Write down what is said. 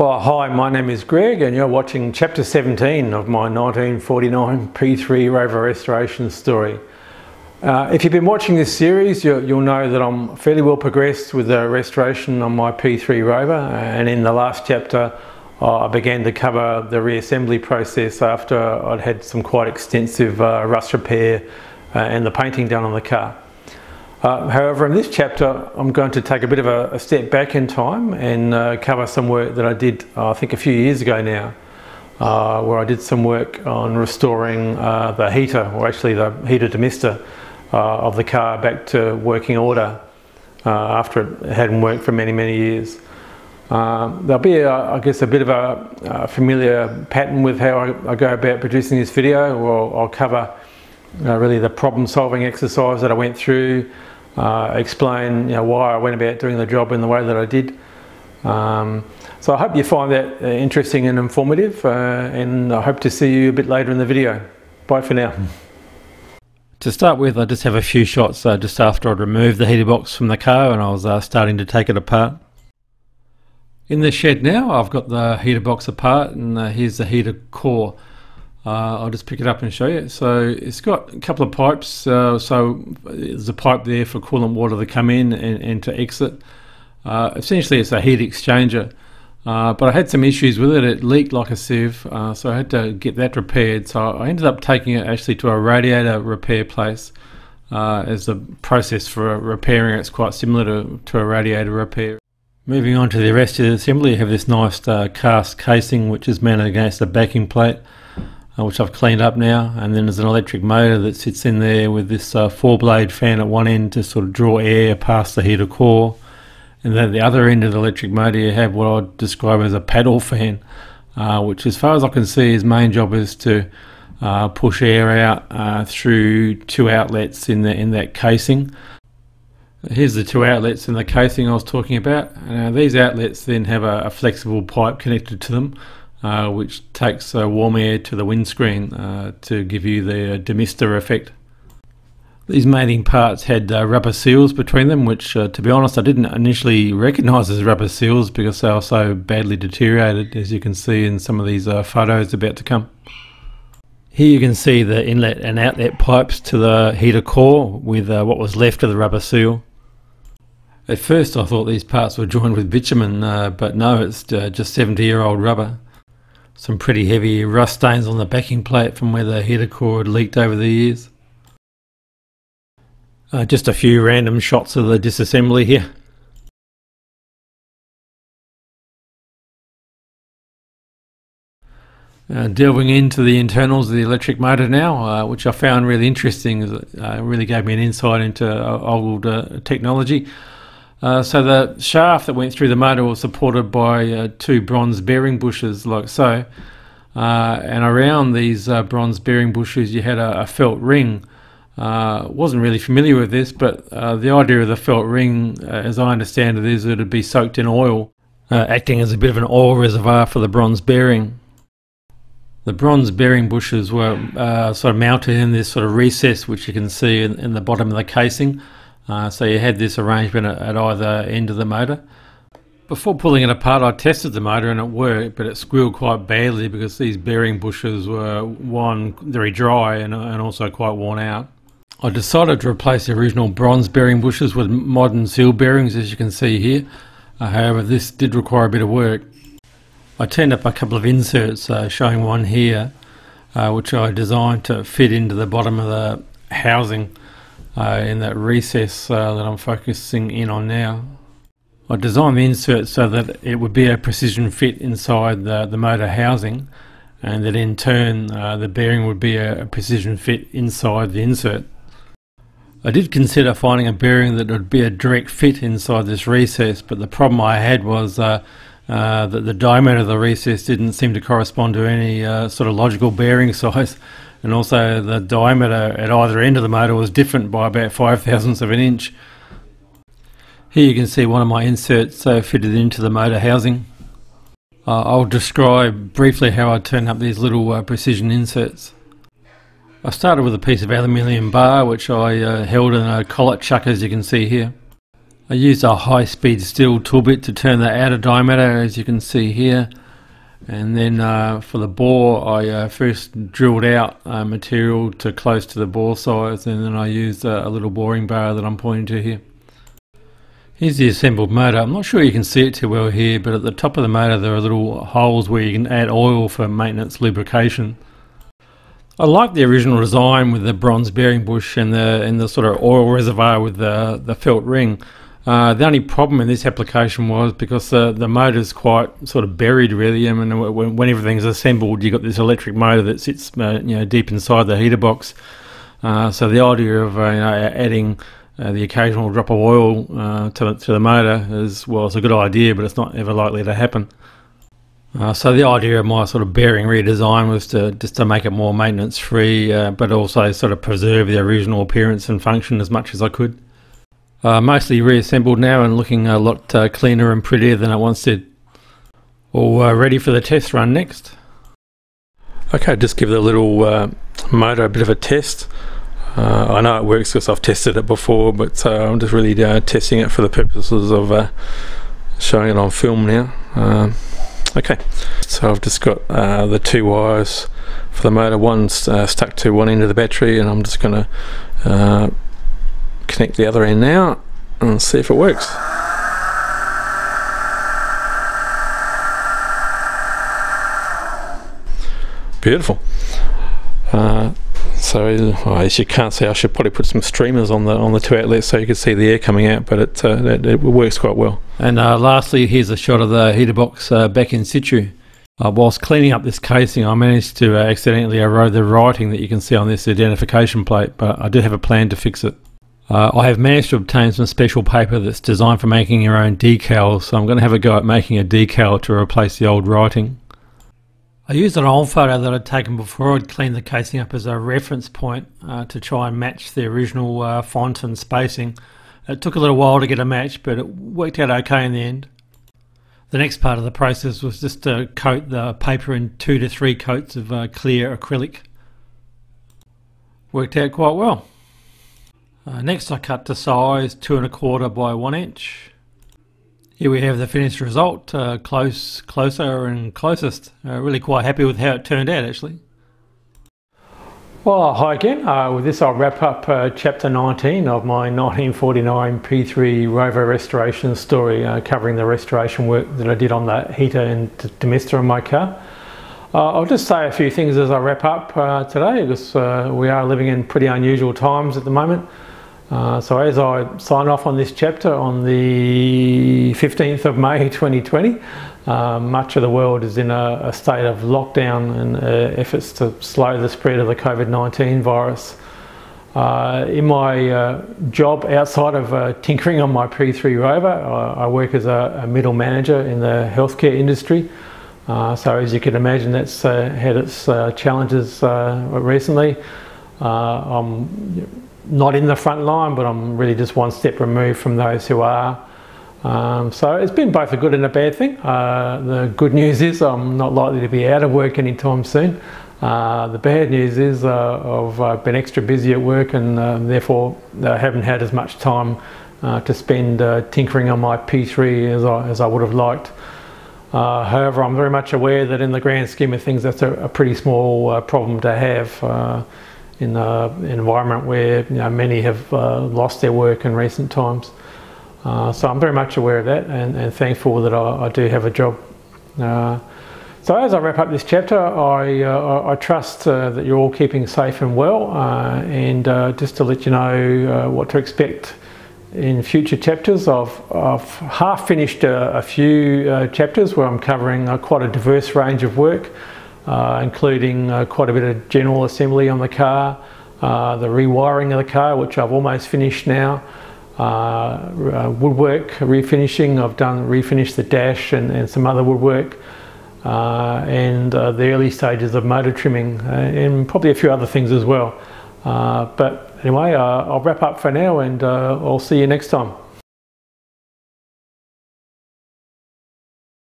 Well, hi, my name is Greg, and you're watching chapter 17 of my 1949 P3 Rover restoration story. Uh, if you've been watching this series, you, will know that I'm fairly well progressed with the restoration on my P3 Rover, and in the last chapter, uh, I began to cover the reassembly process after I'd had some quite extensive uh, rust repair uh, and the painting done on the car. Uh, however, in this chapter, I'm going to take a bit of a, a step back in time and uh, cover some work that I did, uh, I think, a few years ago now, uh, where I did some work on restoring uh, the heater, or actually the heater demister of the car back to working order after it hadn't worked for many, many years. there'll be, I guess, a bit of a, a familiar pattern with how I, I, go about producing this video, or I'll cover really the problem solving exercise that I went through, uh, explain you know, why I went about doing the job in the way that I did. Um, so I hope you find that uh, interesting and informative uh, and I hope to see you a bit later in the video. Bye for now. To start with, I just have a few shots uh, just after I'd removed the heater box from the car and I was uh, starting to take it apart. In the shed now, I've got the heater box apart and uh, here's the heater core. Uh, I'll just pick it up and show you. So it's got a couple of pipes. Uh, so there's a pipe there for coolant water to come in and, and to exit. Uh, essentially, it's a heat exchanger. Uh, but I had some issues with it. It leaked like a sieve, uh, so I had to get that repaired. So I ended up taking it actually to a radiator repair place. Uh, as the process for repairing it's quite similar to, to a radiator repair. Moving on to the rest of the assembly, you have this nice cast casing which is mounted against the backing plate which I've cleaned up now. And then there's an electric motor that sits in there with this uh, four blade fan at one end to sort of draw air past the heater core. And then at the other end of the electric motor, you have what I'd describe as a paddle fan, uh, which, as far as I can see, his main job is to uh, push air out uh, through two outlets in the in that casing. Here's the two outlets in the casing I was talking about. Uh, these outlets then have a, a flexible pipe connected to them, uh, which takes uh, warm air to the windscreen uh, to give you the uh, demister effect. These mating parts had uh, rubber seals between them, which, uh, to be honest, I didn't initially recognise as rubber seals because they are so badly deteriorated, as you can see in some of these photos about to come. Here you can see the inlet and outlet pipes to the heater core with what was left of the rubber seal. At first I thought these parts were joined with bitumen, but no, it's just 70 year old rubber. Some pretty heavy rust stains on the backing plate from where the heater core had leaked over the years. Uh, just a few random shots of the disassembly here. Uh, delving into the internals of the electric motor now, uh, which I found really interesting. Uh, really gave me an insight into uh, old uh, technology. Uh, so the shaft that went through the motor was supported by uh, two bronze bearing bushes like so. Uh, and around these uh, bronze bearing bushes you had a, a felt ring. Uh, wasn't really familiar with this, but the idea of the felt ring, as I understand it, is that it'd be soaked in oil, acting as a bit of an oil reservoir for the bronze bearing. The bronze bearing bushes were sort of mounted in this sort of recess, which you can see in, in the bottom of the casing. Uh, so you had this arrangement at, either end of the motor. Before pulling it apart, I tested the motor and it worked, but it squealed quite badly because these bearing bushes were one very dry and, and also quite worn out. I decided to replace the original bronze bearing bushes with modern seal bearings, as you can see here. Uh, however, this did require a bit of work. I turned up a couple of inserts, uh, showing one here, uh, which I designed to fit into the bottom of the housing uh, in that recess uh, that I'm focusing in on now. I designed the insert so that it would be a precision fit inside the, the motor housing and that in turn uh, the bearing would be a, a, precision fit inside the insert. I did consider finding a bearing that would be a direct fit inside this recess but the problem I had was uh, uh, that the diameter of the recess didn't seem to correspond to any uh, sort of logical bearing size and also the diameter at either end of the motor was different by about five thousandths of an inch. Here you can see one of my inserts uh, fitted into the motor housing. Uh, I'll describe briefly how I turn up these little uh, precision inserts. I started with a piece of aluminium bar which I uh, held in a collet chuck as you can see here. I used a high speed steel tool bit to turn the outer diameter as you can see here and then uh, for the bore I uh, first drilled out uh, material to close to the bore size and then I used a, little boring bar that I'm pointing to here. Here's the assembled motor. I'm not sure you can see it too well here, but at the top of the motor there are little holes where you can add oil for maintenance lubrication. I like the original design with the bronze bearing bush and the and the sort of oil reservoir with the the felt ring. Uh, the only problem in this application was because the the motor's quite sort of buried really. I mean, when, when everything's assembled, you've got this electric motor that sits uh, you know deep inside the heater box. Uh, so the idea of uh, you know, adding uh, the occasional drop of oil uh, to, to the motor is well, it's a good idea, but it's not ever likely to happen. So the idea of my sort of bearing redesign was to just to make it more maintenance free, but also sort of preserve the original appearance and function as much as I could. Uh, mostly reassembled now and looking a lot uh, cleaner and prettier than it once did. All ready for the test run next. Okay, just give the little motor a bit of a test. Uh, I know it works because I've tested it before, but uh, I'm just really uh, testing it for the purposes of uh, showing it on film now. Okay, so I've just got uh, the two wires for the motor. One's uh, stuck to one end of the battery, and I'm just going to connect the other end now and see if it works. Beautiful. So well, as you can't see, I should probably put some streamers on the on the two outlets so you can see the air coming out, but it uh, it, it, works quite well. And uh, lastly, here's a shot of the heater box uh, back in situ. Uh, whilst cleaning up this casing, I managed to uh, accidentally erode the writing that you can see on this identification plate, but I do have a plan to fix it. Uh, I have managed to obtain some special paper that's designed for making your own decals, so I'm going to have a go at making a decal to replace the old writing. I used an old photo that I'd taken before I'd cleaned the casing up as a reference point uh, to try and match the original uh, font and spacing. It took a little while to get a match, but it worked out okay in the end. The next part of the process was just to coat the paper in two to three coats of uh, clear acrylic. Worked out quite well. Uh, next I cut to size two and a quarter by one inch. Here we have the finished result, uh, close, closer and closest. Uh, really quite happy with how it turned out actually. Well, hi again. Uh, with this I'll wrap up uh, chapter 19 of my 1949 P3 Rover restoration story uh, covering the restoration work that I did on the heater and demister in my car. Uh, I'll just say a few things as I wrap up today because we are living in pretty unusual times at the moment. Uh, so as I sign off on this chapter on the 15th of May 2020, uh, much of the world is in a, a state of lockdown and uh, efforts to slow the spread of the COVID-19 virus. Uh, in my uh, job outside of tinkering on my P3 rover, I, I work as a, a, middle manager in the healthcare industry. so as you can imagine, that's had its challenges recently. I'm not in the front line, but I'm really just one step removed from those who are. Um, so it's been both a good and a bad thing. Uh, the good news is I'm not likely to be out of work anytime soon. Uh, the bad news is uh, I've uh, been extra busy at work and uh, therefore uh, haven't had as much time to spend tinkering on my P3 as I, as I would have liked. however, I'm very much aware that in the grand scheme of things, that's a, a pretty small problem to have in an environment where you know, many have uh, lost their work in recent times. Uh, so I'm very much aware of that and, and thankful that I, I, do have a job. Uh, so as I wrap up this chapter, I, uh, I trust uh, that you're all keeping safe and well uh, and just to let you know what to expect in future chapters. I've, I've half finished a, a few chapters where I'm covering quite a diverse range of work including uh, quite a bit of general assembly on the car, uh, the rewiring of the car, which I've almost finished now, uh, uh, woodwork refinishing, I've done refinished the dash and, and some other woodwork, and the early stages of motor trimming, and probably a few other things as well. but anyway, I'll wrap up for now and I'll see you next time.